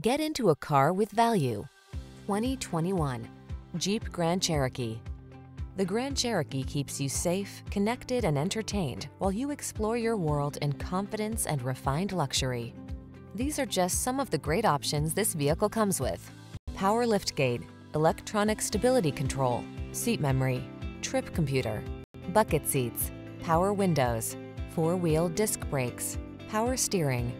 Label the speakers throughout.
Speaker 1: Get into a car with value. 2021 Jeep Grand Cherokee. The Grand Cherokee keeps you safe, connected, and entertained while you explore your world in confidence and refined luxury. These are just some of the great options this vehicle comes with. Power liftgate, electronic stability control, seat memory, trip computer, bucket seats, power windows, four-wheel disc brakes, power steering.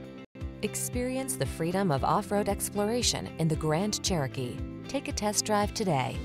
Speaker 1: Experience the freedom of off-road exploration in the Grand Cherokee. Take a test drive today.